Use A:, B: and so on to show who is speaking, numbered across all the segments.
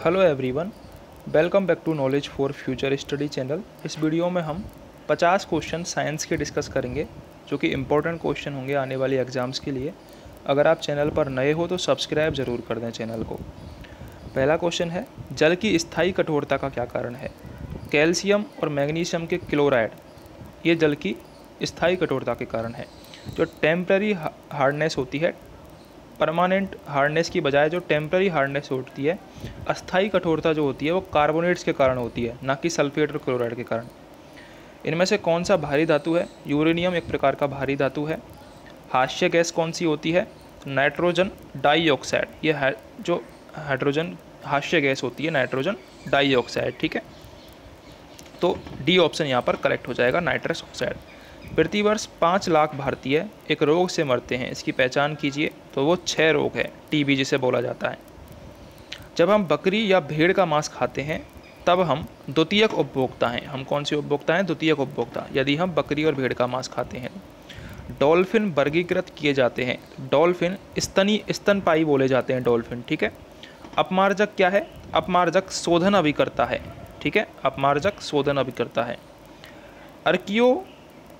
A: Hello everyone welcome back to knowledge for future study channel इस video में हम 50 question science के discuss करेंगे, जो कि इम्पोर्टेंट क्वेश्चन होंगे आने वाले एग्ज़ाम्स के लिए। अगर आप चैनल पर नए हो तो सब्सक्राइब ज़रूर कर दें चैनल को। पहला क्वेश्चन है, जल की स्थायी कठोरता का क्या कारण है? कैल्शियम और मैग्नीशियम के क्लोराइड ये जल की स्थायी कठोरता के कारण है। जो टेम्प्रेरी हार्डनेस होती है परमानेंट हार्डनेस की बजाय जो टेम्प्रेरी हार्डनेस होती है अस्थाई कठोरता जो होती है, वो कार्बोनेट्स के कारण होती है, ना कि सल्फेट और क्लोराइड के कारण। इनमें से कौन सा भारी धातु है? यूरेनियम एक प्रकार का भारी धातु है। हास्य गैस कौन सी होती है? नाइट्रोजन डाइऑक्साइड ये है जो हाइड्रोजन हास्य गैस होती है नाइट्रोजन डाइऑक्साइड ठीक है? तो डी ऑप्शन यहाँ पर करेक्ट हो जाएगा नाइट्रस ऑक्साइड प्रतिवर्ष पाँच लाख भारतीय एक रोग से मरते हैं। इसकी पहचान कीजिए तो वो छः रोग है, टीबी जिसे बोला जाता है। जब हम बकरी या भेड़ का मांस खाते हैं, तब हम द्वितीयक उपभोक्ता हैं। हम कौन से उपभोक्ता हैं? द्वितीयक उपभोक्ता, यदि हम बकरी और भेड़ का मांस खाते हैं। डॉल्फिन वर्गीकृत किए जाते हैं। डॉल्फिन स्तनी स्तनपाई बोले जाते हैं डॉल्फिन, ठीक है? अपमार्जक क्या है? अपमार्जक शोधन अभिकर्ता है, ठीक है? अपमार्जक शोधन अभिकर्ता है। अर्कियो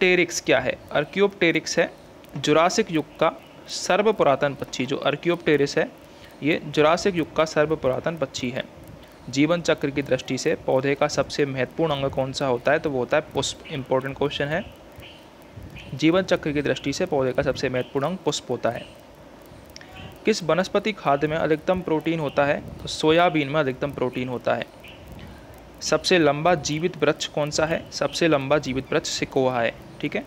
A: अर्क्योप्टेरिक्स क्या है? अर्क्योप्टेरिक्स है जुरासिक युग का सर्व पुरातन पक्षी, जो अर्क्योप्टेरिस है, ये जुरासिक युग का सर्व पुरातन पक्षी है। जीवन चक्र की दृष्टि से पौधे का सबसे महत्वपूर्ण अंग कौन सा होता है? तो वो होता है पुष्प इंपॉर्टेंट क्वेश्चन है। जीवन चक्र की दृष्टि से पौधे का सबसे महत्वपूर्ण अंग पुष्प होता है। किस वनस्पति खाद्य में अधिकतम प्रोटीन होता है? तो सोयाबीन में अधिकतम प्रोटीन होता है। सबसे लंबा जीवित वृक्ष कौन सा है? सबसे लंबा जीवित वृक्ष सिकोहा है। ठीक है?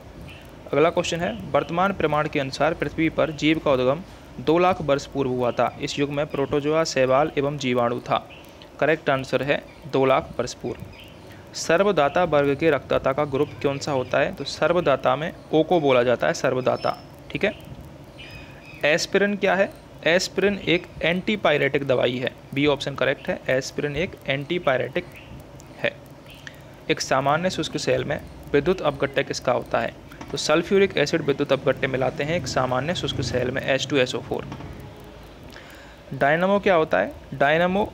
A: अगला क्वेश्चन है, वर्तमान प्रमाण के अनुसार पृथ्वी पर जीव का उद्गम दो लाख वर्ष पूर्व हुआ था। इस युग में प्रोटोजोआ, शैवाल एवं जीवाणु था। करेक्ट आंसर है, दो लाख वर्ष पूर्व। सर्वदाता वर्ग के रक्तदाता का ग्रुप कौन सा होता है? तो सर्वदाता में ओ को बोला जाता है, सर्वदाता। ठीक है? एस्पिरिन क्या है? एस्पिरिन एक एंटीपायरेटिक दवाई है। बी ऑप्शन करेक्ट है एस्पिरिन एक एंटीपायरेटिक है। एक सामान्य शुष्क सेल में विद्युत अपघट्य किसका होता है? तो सल्फ्यूरिक एसिड विद्युत अपघट्य मिलाते हैं एक सामान्य शुष्क सेल में H two S O four dynamo क्या होता है? डायनामो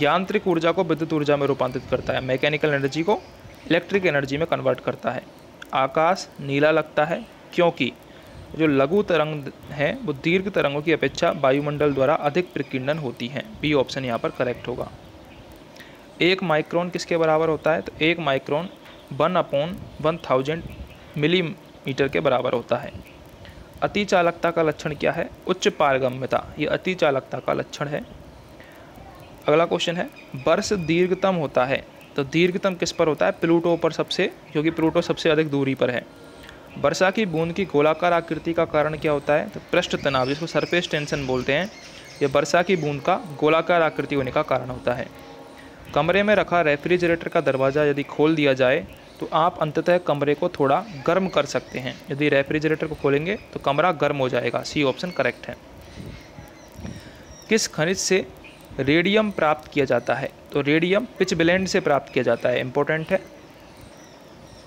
A: यांत्रिक ऊर्जा को विद्युत ऊर्जा में रूपांतरित करता है, मैकेनिकल एनर्जी को इलेक्ट्रिक एनर्जी में कन्वर्ट करता है। आकाश नीला लगता है क्योंकि जो लघु तरंग है, वो दीर्घ तरंगों की अपेक्षा वायुमंडल द्वारा अधिक प्रकीर्णन होती हैं। बी ऑप्शन यहाँ पर करेक्ट होगा। एक माइक्रोन किसके बराबर होता है? तो एक micron one upon one thousand millimetre के बराबर होता है। अति चालकता का लक्षण क्या है? उच्च पारगम्यता, ये अति चालकता का लक्षण है। अगला क्वेश्चन है वर्ष दीर्घतम होता है तो दीर्घतम किस पर होता है? प्लूटो पर सबसे, क्योंकि प्लूटो सबसे अधिक दूरी पर है। वर्षा की बूंद की गोलाकार आकृति का कारण क्या होता है? तो पृष्ठ तनाव, जिसको सरफेस टेंशन बोलते हैं यह वर्षा की बूंद का गोलाकार आकृति होने का कारण होता है। कमरे में रखा रेफ्रिजरेटर का दरवाज़ा यदि खोल दिया जाए तो आप अंततः कमरे को थोड़ा गर्म कर सकते हैं। यदि रेफ्रिजरेटर को खोलेंगे तो कमरा गर्म हो जाएगा। सी ऑप्शन करेक्ट है। किस खनिज से रेडियम प्राप्त किया जाता है? तो रेडियम पिच ब्लेंड से प्राप्त किया जाता है। इंपॉर्टेंट है।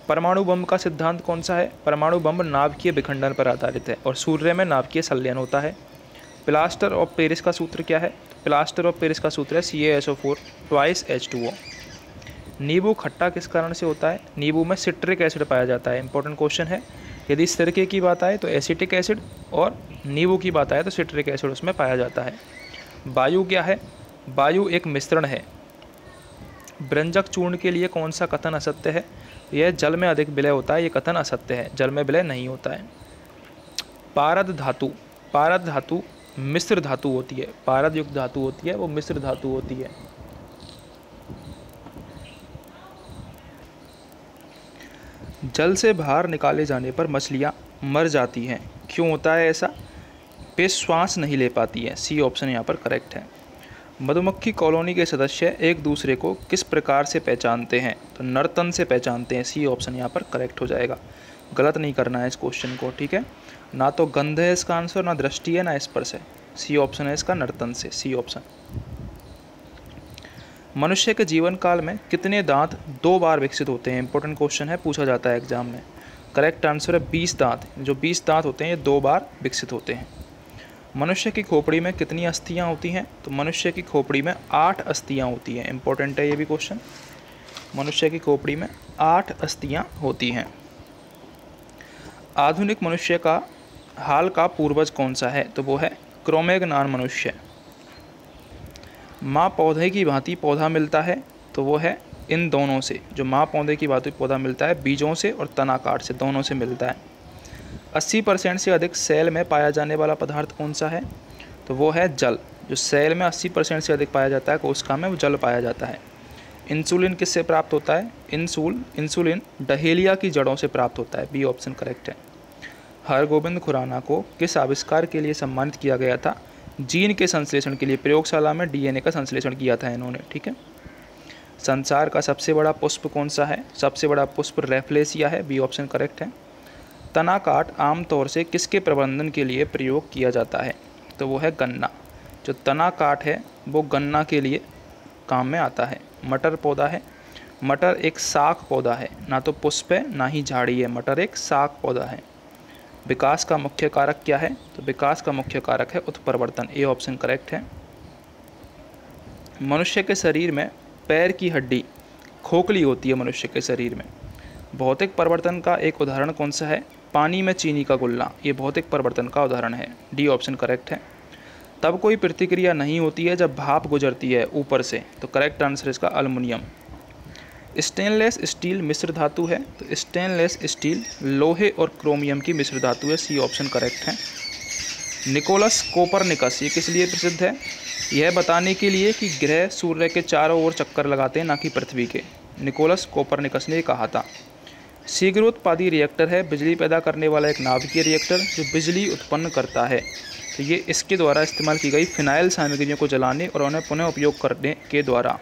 A: परमाणु बम का सिद्धांत कौन सा है? परमाणु बम नाभिकीय विखंडन पर आधारित है और सूर्य में नाभिकीय संलयन होता है। प्लास्टर ऑफ़ पेरिस का सूत्र क्या है? प्लास्टर ऑफ़ पेरिस का सूत्र है C S O four twice H two O नींबू खट्टा किस कारण से होता है? नींबू में सिट्रिक एसिड पाया जाता है। इंपॉर्टेंट क्वेश्चन है। यदि सिरके की बात आए तो एसिटिक एसिड और नींबू की बात आए तो सिट्रिक एसिड उसमें पाया जाता है। वायु क्या है? वायु एक मिश्रण है। ब्रंजक चूर्ण के लिए कौन सा कथन असत्य है? यह जल में अधिक विलय होता है। ये कथन असत्य है। जल में विलय नहीं होता है। पारद धातु। पारद धातु मिश्र धातु होती है पारद युक्त धातु होती है, वो मिश्र धातु होती है। जल से बाहर निकाले जाने पर मछलियाँ मर जाती हैं। क्यों होता है ऐसा? पे श्वास नहीं ले पाती है। सी ऑप्शन यहाँ पर करेक्ट है। मधुमक्खी कॉलोनी के सदस्य एक दूसरे को किस प्रकार से पहचानते हैं? तो नर्तन से पहचानते हैं। सी ऑप्शन यहाँ पर करेक्ट हो जाएगा। गलत नहीं करना है इस क्वेश्चन को, ठीक है? ना तो गंध है इसका आंसर, ना दृष्टि है, ना स्पर्श है। सी ऑप्शन है इसका नर्तन से, सी ऑप्शन। मनुष्य के जीवन काल में कितने दांत दो बार विकसित होते हैं? इंपॉर्टेंट क्वेश्चन है, पूछा जाता है एग्ज़ाम में। करेक्ट आंसर है बीस दांत। जो बीस दांत होते हैं, ये दो बार विकसित होते हैं। मनुष्य की खोपड़ी में कितनी अस्थियाँ होती हैं? तो मनुष्य की खोपड़ी में आठ अस्थियाँ होती हैं। इंपॉर्टेंट है ये भी क्वेश्चन मनुष्य की खोपड़ी में आठ अस्थियाँ होती हैं। आधुनिक मनुष्य का हाल का पूर्वज कौन सा है? तो वो है क्रोमेगनान मनुष्य। माँ पौधे की भांति पौधा मिलता है तो वो है इन दोनों से। जो माँ पौधे की भांति पौधा मिलता है, बीजों से और तनाकार से, दोनों से मिलता है। 80 परसेंट से अधिक सेल में पाया जाने वाला पदार्थ कौन सा है? तो वो है जल। जो सेल में 80 परसेंट से अधिक पाया जाता है कोशिका में वो जल पाया जाता है। इंसुलिन किससे प्राप्त होता है? इंसुल, इंसुलिन डहेलिया की जड़ों से प्राप्त होता है। बी ऑप्शन करेक्ट है। हरगोविंद खुराना को किस आविष्कार के लिए सम्मानित किया गया था? जीन के संश्लेषण के लिए। प्रयोगशाला में डीएनए का संश्लेषण किया था इन्होंने, ठीक है? संसार का सबसे बड़ा पुष्प कौन सा है? सबसे बड़ा पुष्प रेफ्लेसिया है। बी ऑप्शन करेक्ट है। तना काट आमतौर से किसके प्रबंधन के लिए प्रयोग किया जाता है? तो वो है गन्ना। जो तना काट है, वो गन्ना के लिए काम में आता है। मटर पौधा है। मटर एक साख पौधा है। ना तो पुष्प है, ना ही झाड़ी है। मटर एक साख पौधा है। विकास का मुख्य कारक क्या है? तो विकास का मुख्य कारक है उत्परिवर्तन। ए ऑप्शन करेक्ट है। मनुष्य के शरीर में पैर की हड्डी खोखली होती है मनुष्य के शरीर में। भौतिक परिवर्तन का एक उदाहरण कौन सा है? पानी में चीनी का गुल्ला, ये भौतिक परिवर्तन का उदाहरण है। डी ऑप्शन करेक्ट है। तब कोई प्रतिक्रिया नहीं होती है जब भाप गुजरती है ऊपर से तो करेक्ट आंसर इसका अल्मोनियम स्टेनलेस स्टील मिश्र धातु है तो स्टेनलेस स्टील लोहे और क्रोमियम की मिश्र धातु है, सी ऑप्शन करेक्ट है। निकोलस कोपरनिकस, ये किस लिए प्रसिद्ध है? यह बताने के लिए कि ग्रह सूर्य के चारों ओर चक्कर लगाते हैं, ना कि पृथ्वी के। निकोलस कोपरनिकस ने कहा था। शीघ्रोत्पादी रिएक्टर है। बिजली पैदा करने वाला एक नाभिकीय रिएक्टर जो बिजली उत्पन्न करता है। तो ये इसके द्वारा इस्तेमाल की गई फिनाइल सामग्रियों को जलाने और उन्हें पुनः उपयोग करने के द्वारा।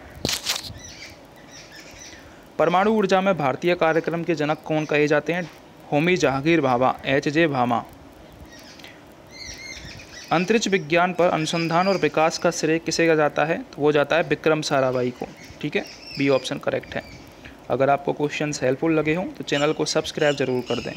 A: परमाणु ऊर्जा में भारतीय कार्यक्रम के जनक कौन कहे जाते हैं? होमी जहांगीर भाभा, एच जे भामा अंतरिक्ष विज्ञान पर अनुसंधान और विकास का श्रेय किसे का जाता है? तो वो जाता है विक्रम साराभाई को। ठीक है? बी ऑप्शन करेक्ट है। अगर आपको क्वेश्चन हेल्पफुल लगे हों तो चैनल को सब्सक्राइब ज़रूर कर दें।